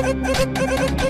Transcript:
Thank you.